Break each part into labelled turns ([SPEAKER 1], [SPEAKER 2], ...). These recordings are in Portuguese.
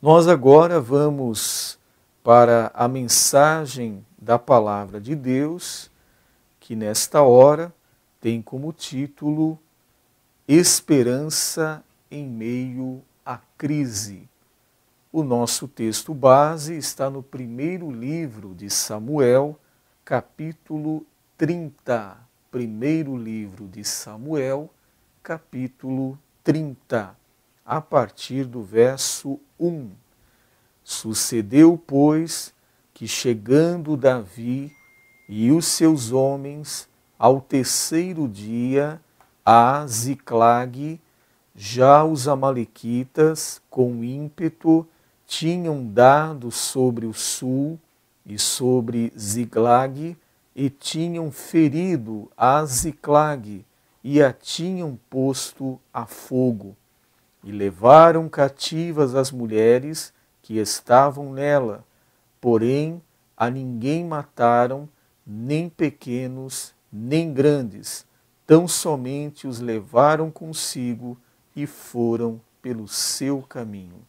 [SPEAKER 1] Nós agora vamos para a mensagem da palavra de Deus, que nesta hora tem como título Esperança em meio à crise. O nosso texto base está no primeiro livro de Samuel, capítulo 30. Primeiro livro de Samuel, capítulo 30 a partir do verso 1. Sucedeu, pois, que chegando Davi e os seus homens ao terceiro dia a Ziclag, já os amalequitas, com ímpeto, tinham dado sobre o sul e sobre Ziglag, e tinham ferido a Ziclag, e a tinham posto a fogo e levaram cativas as mulheres que estavam nela, porém a ninguém mataram, nem pequenos, nem grandes, tão somente os levaram consigo e foram pelo seu caminho.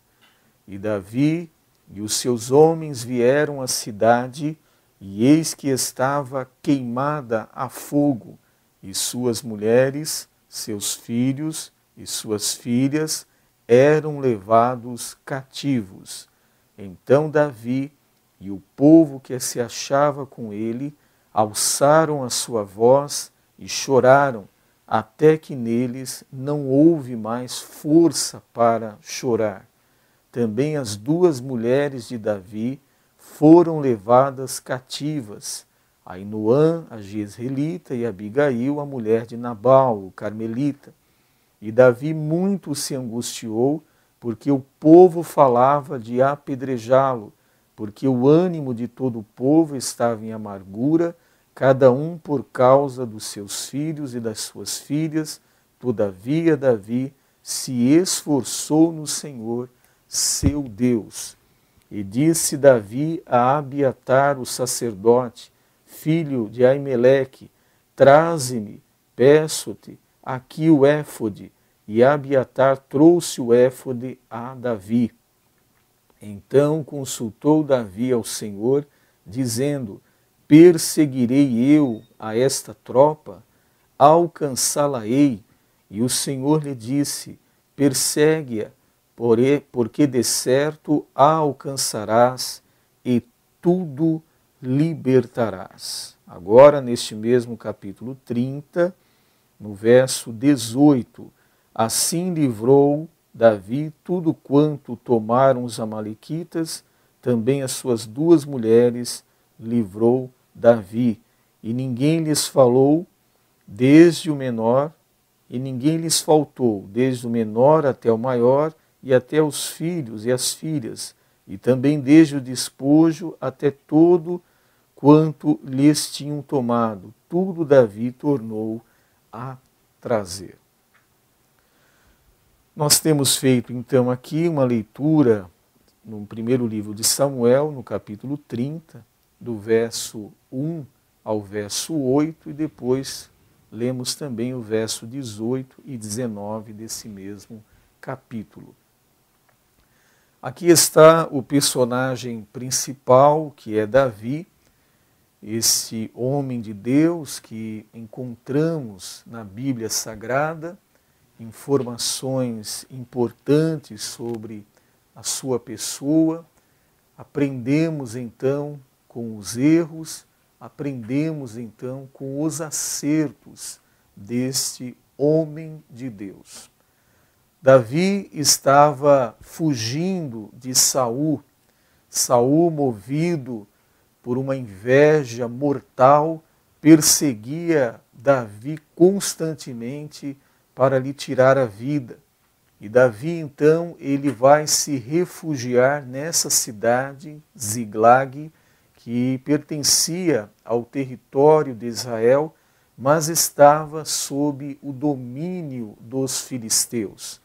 [SPEAKER 1] E Davi e os seus homens vieram à cidade, e eis que estava queimada a fogo, e suas mulheres, seus filhos, e suas filhas eram levados cativos. Então Davi e o povo que se achava com ele alçaram a sua voz e choraram, até que neles não houve mais força para chorar. Também as duas mulheres de Davi foram levadas cativas, Ainoã, a Jezreelita, e Abigail, a mulher de Nabal, o Carmelita. E Davi muito se angustiou, porque o povo falava de apedrejá-lo, porque o ânimo de todo o povo estava em amargura, cada um por causa dos seus filhos e das suas filhas. Todavia, Davi se esforçou no Senhor, seu Deus. E disse Davi a Abiatar, o sacerdote, filho de Aimeleque: Traze-me, peço-te, aqui o éfode, e Abiatar trouxe o éfode a Davi. Então consultou Davi ao Senhor, dizendo: Perseguirei eu a esta tropa, alcançá-la-ei. E o Senhor lhe disse: Persegue-a, porque de certo a alcançarás e tudo libertarás. Agora, neste mesmo capítulo 30, no verso 18. Assim livrou Davi tudo quanto tomaram os Amalequitas, também as suas duas mulheres livrou Davi. E ninguém lhes falou, desde o menor, e ninguém lhes faltou, desde o menor até o maior, e até os filhos e as filhas, e também desde o despojo até todo quanto lhes tinham tomado. Tudo Davi tornou a trazer. Nós temos feito então aqui uma leitura no primeiro livro de Samuel, no capítulo 30, do verso 1 ao verso 8, e depois lemos também o verso 18 e 19 desse mesmo capítulo. Aqui está o personagem principal, que é Davi, esse homem de Deus que encontramos na Bíblia Sagrada, informações importantes sobre a sua pessoa, aprendemos então com os erros, aprendemos então com os acertos deste homem de Deus. Davi estava fugindo de Saul, Saul movido por uma inveja mortal, perseguia Davi constantemente para lhe tirar a vida. E Davi então ele vai se refugiar nessa cidade Ziglag, que pertencia ao território de Israel, mas estava sob o domínio dos filisteus.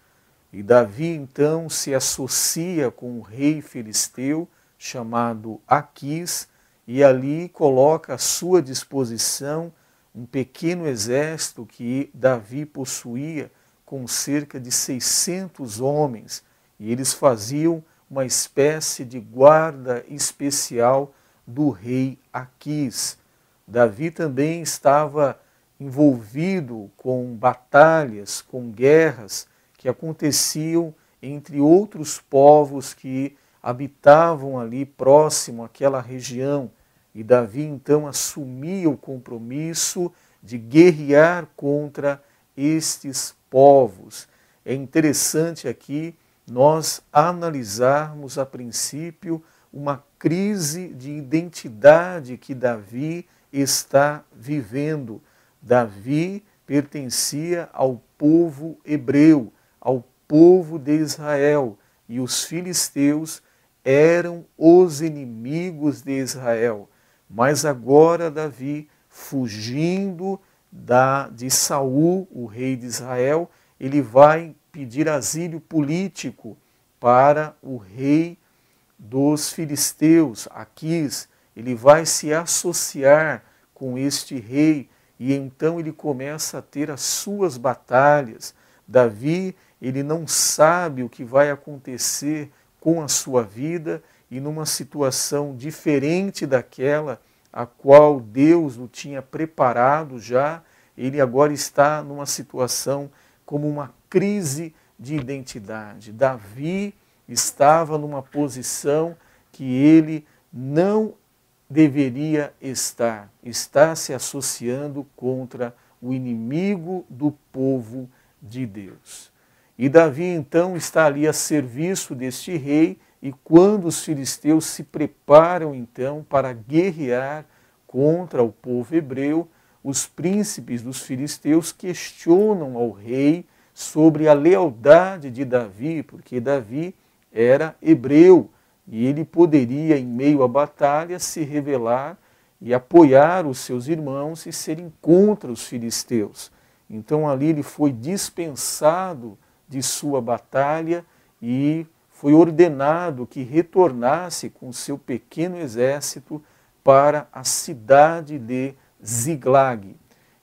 [SPEAKER 1] E Davi então se associa com o rei filisteu chamado Aquis, e ali coloca à sua disposição um pequeno exército que Davi possuía com cerca de 600 homens, e eles faziam uma espécie de guarda especial do rei Aquis. Davi também estava envolvido com batalhas, com guerras que aconteciam entre outros povos que habitavam ali próximo àquela região. E Davi então assumia o compromisso de guerrear contra estes povos. É interessante aqui nós analisarmos a princípio uma crise de identidade que Davi está vivendo. Davi pertencia ao povo hebreu, ao povo de Israel, e os filisteus eram os inimigos de Israel. Mas agora Davi, fugindo da, de Saul, o rei de Israel, ele vai pedir asilo político para o rei dos filisteus, Aquis. Ele vai se associar com este rei e então ele começa a ter as suas batalhas. Davi, ele não sabe o que vai acontecer com a sua vida e numa situação diferente daquela a qual Deus o tinha preparado já, ele agora está numa situação como uma crise de identidade. Davi estava numa posição que ele não deveria estar, está se associando contra o inimigo do povo de Deus. E Davi então está ali a serviço deste rei, e quando os filisteus se preparam então para guerrear contra o povo hebreu, os príncipes dos filisteus questionam ao rei sobre a lealdade de Davi, porque Davi era hebreu e ele poderia, em meio à batalha, se revelar e apoiar os seus irmãos e serem contra os filisteus. Então ali ele foi dispensado de sua batalha e foi ordenado que retornasse com seu pequeno exército para a cidade de Ziglag.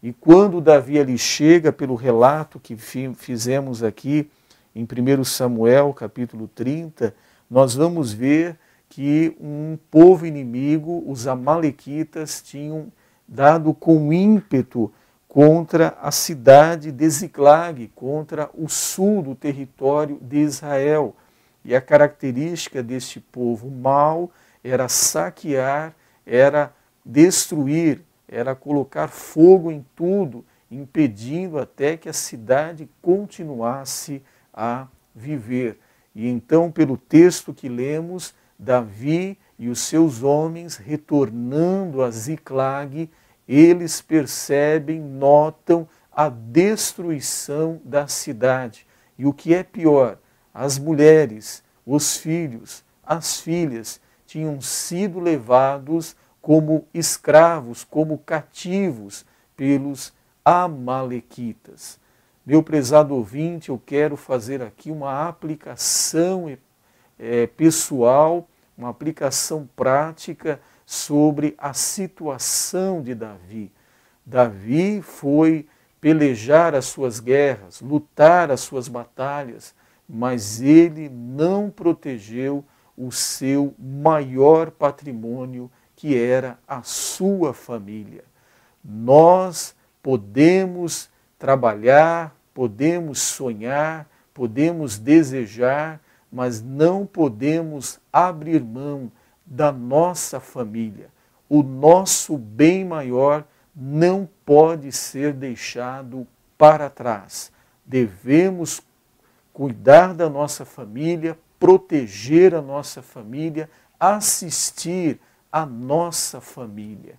[SPEAKER 1] E quando Davi ali chega, pelo relato que fizemos aqui em 1 Samuel, capítulo 30, nós vamos ver que um povo inimigo, os Amalequitas, tinham dado com ímpeto contra a cidade de Ziklag, contra o sul do território de Israel. E a característica deste povo mau era saquear, era destruir, era colocar fogo em tudo, impedindo até que a cidade continuasse a viver. E então, pelo texto que lemos, Davi e os seus homens retornando a Ziclag, eles percebem, notam a destruição da cidade. E o que é pior, as mulheres, os filhos, as filhas tinham sido levados como escravos, como cativos pelos Amalequitas. Meu prezado ouvinte, eu quero fazer aqui uma aplicação é, pessoal, uma aplicação prática sobre a situação de Davi. Davi foi pelejar as suas guerras, lutar as suas batalhas, mas ele não protegeu o seu maior patrimônio que era a sua família. Nós podemos trabalhar, podemos sonhar, podemos desejar, mas não podemos abrir mão da nossa família. O nosso bem maior não pode ser deixado para trás. Devemos cuidar da nossa família, proteger a nossa família, assistir a nossa família.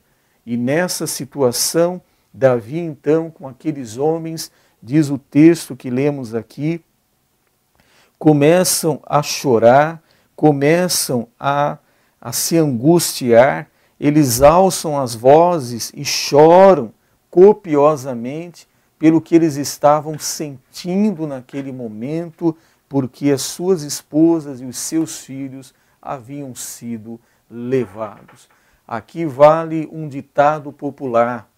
[SPEAKER 1] E nessa situação, Davi, então, com aqueles homens, diz o texto que lemos aqui, começam a chorar, começam a, a se angustiar, eles alçam as vozes e choram copiosamente pelo que eles estavam sentindo naquele momento, porque as suas esposas e os seus filhos haviam sido levados. Aqui vale um ditado popular.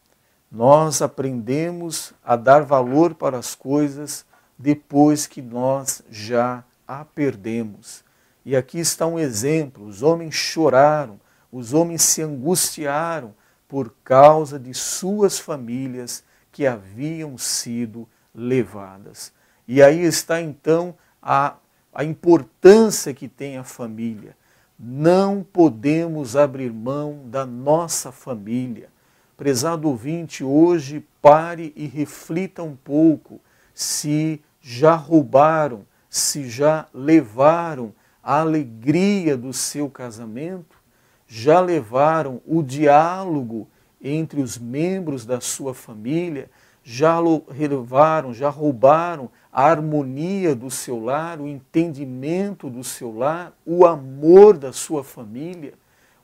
[SPEAKER 1] Nós aprendemos a dar valor para as coisas depois que nós já a perdemos. E aqui está um exemplo: os homens choraram, os homens se angustiaram por causa de suas famílias que haviam sido levadas. E aí está então a, a importância que tem a família. Não podemos abrir mão da nossa família. Prezado ouvinte, hoje pare e reflita um pouco se já roubaram, se já levaram a alegria do seu casamento, já levaram o diálogo entre os membros da sua família, já levaram, já roubaram a harmonia do seu lar, o entendimento do seu lar, o amor da sua família.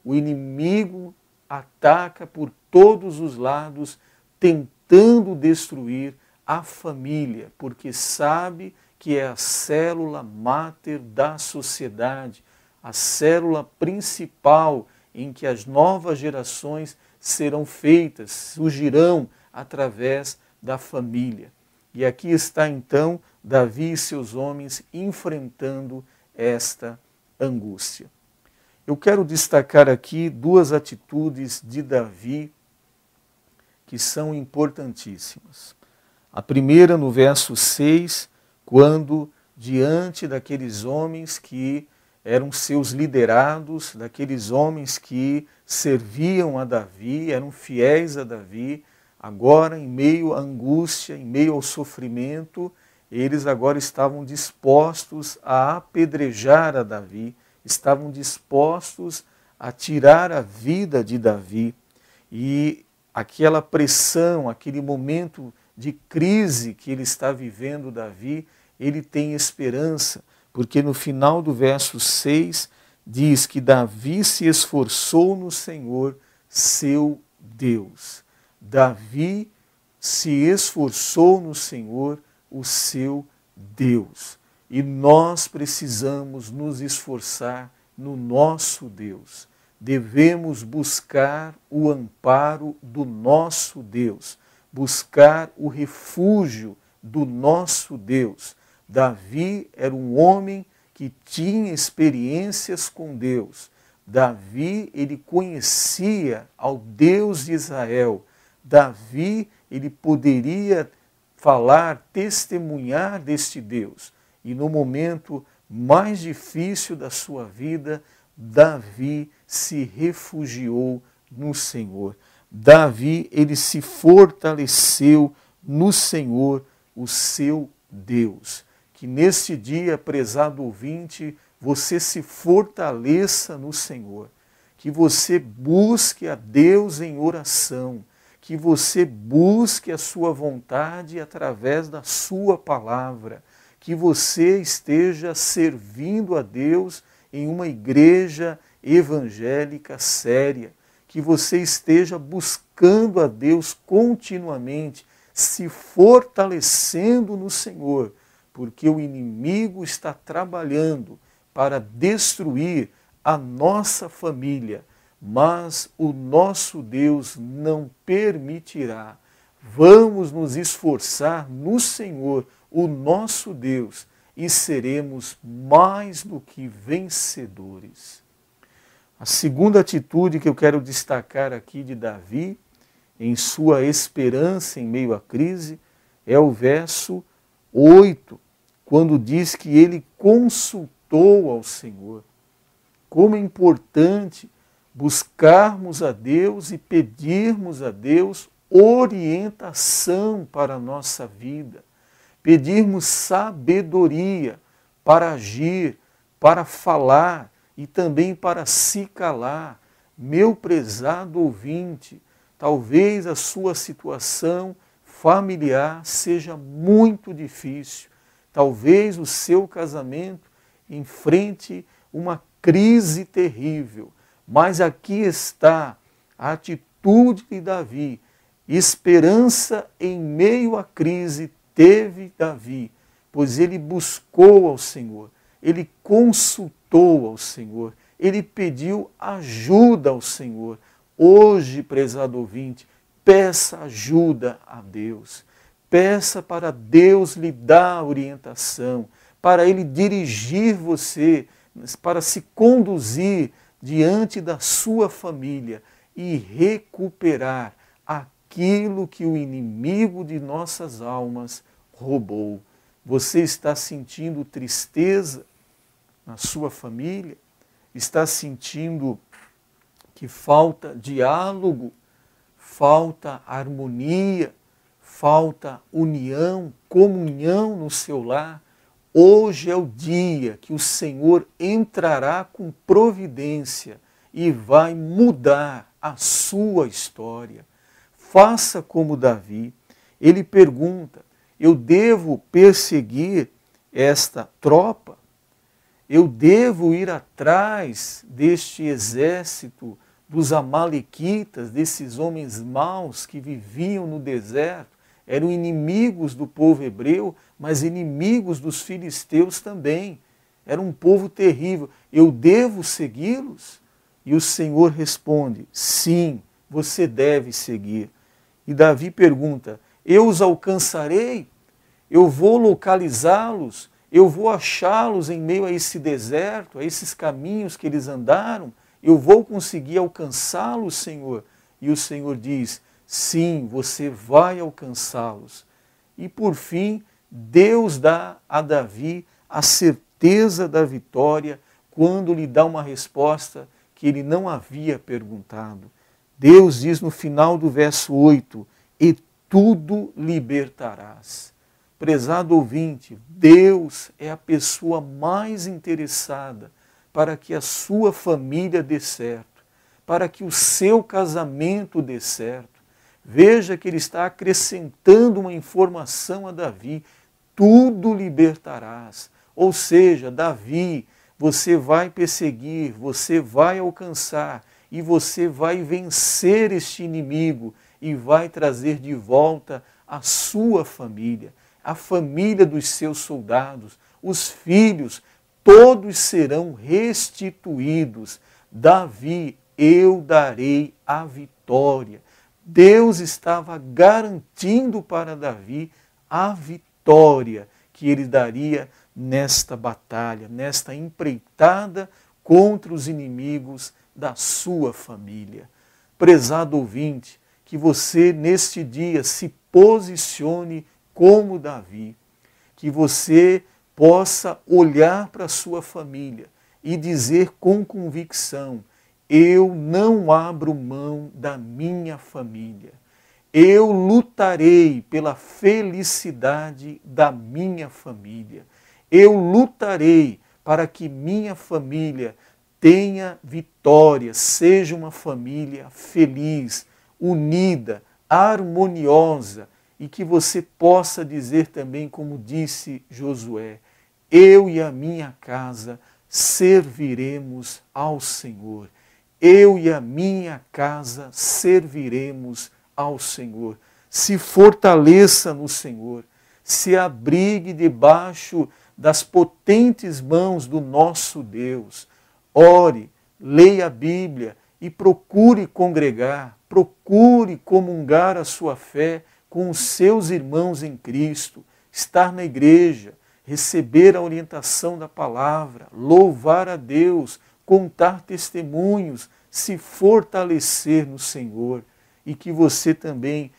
[SPEAKER 1] O inimigo ataca por todos os lados, tentando destruir a família, porque sabe que é a célula máter da sociedade, a célula principal em que as novas gerações serão feitas, surgirão através da família. E aqui está então Davi e seus homens enfrentando esta angústia. Eu quero destacar aqui duas atitudes de Davi que são importantíssimas. A primeira, no verso 6, quando, diante daqueles homens que eram seus liderados, daqueles homens que serviam a Davi, eram fiéis a Davi, agora em meio à angústia, em meio ao sofrimento, eles agora estavam dispostos a apedrejar a Davi, estavam dispostos a tirar a vida de Davi. E aquela pressão, aquele momento de crise que ele está vivendo, Davi, ele tem esperança, porque no final do verso 6 diz que Davi se esforçou no Senhor, seu Deus. Davi se esforçou no Senhor, o seu Deus. E nós precisamos nos esforçar no nosso Deus. Devemos buscar o amparo do nosso Deus, buscar o refúgio do nosso Deus Davi era um homem que tinha experiências com Deus. Davi, ele conhecia ao Deus de Israel. Davi, ele poderia falar, testemunhar deste Deus. E no momento mais difícil da sua vida, Davi se refugiou no Senhor. Davi, ele se fortaleceu no Senhor, o seu Deus que neste dia, prezado ouvinte, você se fortaleça no Senhor, que você busque a Deus em oração, que você busque a sua vontade através da sua palavra, que você esteja servindo a Deus em uma igreja evangélica séria, que você esteja buscando a Deus continuamente, se fortalecendo no Senhor porque o inimigo está trabalhando para destruir a nossa família, mas o nosso Deus não permitirá. Vamos nos esforçar no Senhor, o nosso Deus, e seremos mais do que vencedores. A segunda atitude que eu quero destacar aqui de Davi, em sua esperança em meio à crise, é o verso 8, quando diz que ele consultou ao Senhor. Como é importante buscarmos a Deus e pedirmos a Deus orientação para a nossa vida, pedirmos sabedoria para agir, para falar e também para se calar. Meu prezado ouvinte, talvez a sua situação familiar seja muito difícil. Talvez o seu casamento enfrente uma crise terrível, mas aqui está a atitude de Davi. Esperança em meio à crise teve Davi, pois ele buscou ao Senhor, ele consultou ao Senhor, ele pediu ajuda ao Senhor. Hoje, prezado ouvinte, Peça ajuda a Deus. Peça para Deus lhe dar orientação, para Ele dirigir você, para se conduzir diante da sua família e recuperar aquilo que o inimigo de nossas almas roubou. Você está sentindo tristeza na sua família? Está sentindo que falta diálogo, falta harmonia, falta união, comunhão no seu lar? Hoje é o dia que o Senhor entrará com providência e vai mudar a sua história. Faça como Davi. Ele pergunta: eu devo perseguir esta tropa? Eu devo ir atrás deste exército dos Amalequitas, desses homens maus que viviam no deserto? Eram inimigos do povo hebreu, mas inimigos dos filisteus também. Era um povo terrível. Eu devo segui-los? E o Senhor responde: Sim, você deve seguir. E Davi pergunta: Eu os alcançarei? Eu vou localizá-los? Eu vou achá-los em meio a esse deserto, a esses caminhos que eles andaram? Eu vou conseguir alcançá-los, Senhor? E o Senhor diz: Sim, você vai alcançá-los. E por fim, Deus dá a Davi a certeza da vitória quando lhe dá uma resposta que ele não havia perguntado. Deus diz no final do verso 8: E tudo libertarás. Prezado ouvinte, Deus é a pessoa mais interessada para que a sua família dê certo, para que o seu casamento dê certo. Veja que ele está acrescentando uma informação a Davi tudo libertarás. Ou seja, Davi, você vai perseguir, você vai alcançar e você vai vencer este inimigo e vai trazer de volta a sua família, a família dos seus soldados, os filhos, todos serão restituídos. Davi, eu darei a vitória. Deus estava garantindo para Davi a vitória que ele daria nesta batalha, nesta empreitada contra os inimigos da sua família. Prezado ouvinte, que você neste dia se posicione como Davi, que você possa olhar para a sua família e dizer com convicção: eu não abro mão da minha família. Eu lutarei pela felicidade da minha família. Eu lutarei para que minha família tenha vitória, seja uma família feliz, unida, harmoniosa e que você possa dizer também, como disse Josué: Eu e a minha casa serviremos ao Senhor. Eu e a minha casa serviremos ao Senhor. Se fortaleça no Senhor. Se abrigue debaixo das potentes mãos do nosso Deus. Ore, leia a Bíblia e procure congregar, procure comungar a sua fé com os seus irmãos em Cristo, estar na igreja, receber a orientação da palavra, louvar a Deus, contar testemunhos, se fortalecer no Senhor e que você também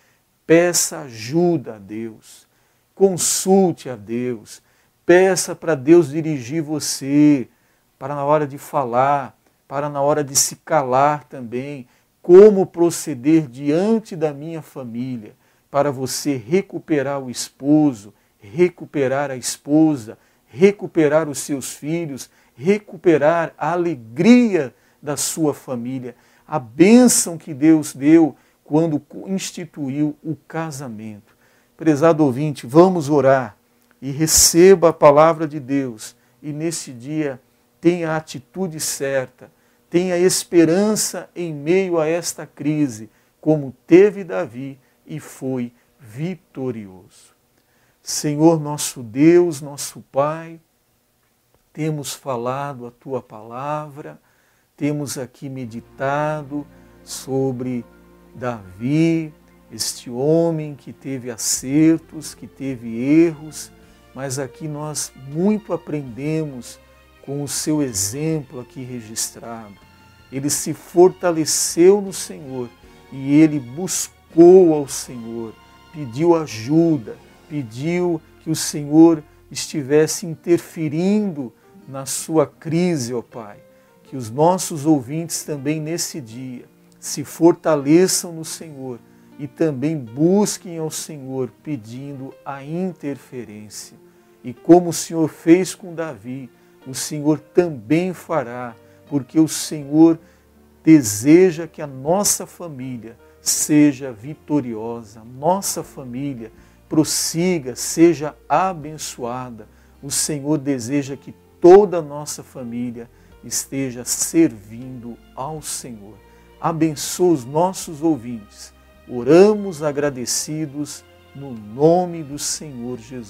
[SPEAKER 1] peça ajuda a Deus, consulte a Deus, peça para Deus dirigir você, para na hora de falar, para na hora de se calar também, como proceder diante da minha família, para você recuperar o esposo, recuperar a esposa, recuperar os seus filhos, recuperar a alegria da sua família, a bênção que Deus deu quando instituiu o casamento. Prezado ouvinte, vamos orar e receba a palavra de Deus e nesse dia tenha a atitude certa, tenha esperança em meio a esta crise, como teve Davi e foi vitorioso. Senhor nosso Deus, nosso Pai, temos falado a tua palavra, temos aqui meditado sobre Davi, este homem que teve acertos, que teve erros, mas aqui nós muito aprendemos com o seu exemplo aqui registrado. Ele se fortaleceu no Senhor e ele buscou ao Senhor, pediu ajuda, pediu que o Senhor estivesse interferindo na sua crise, ó Pai. Que os nossos ouvintes também nesse dia se fortaleçam no Senhor e também busquem ao Senhor pedindo a interferência. E como o Senhor fez com Davi, o Senhor também fará, porque o Senhor deseja que a nossa família seja vitoriosa, nossa família prossiga, seja abençoada. O Senhor deseja que toda a nossa família esteja servindo ao Senhor. Abençoa os nossos ouvintes. Oramos agradecidos no nome do Senhor Jesus.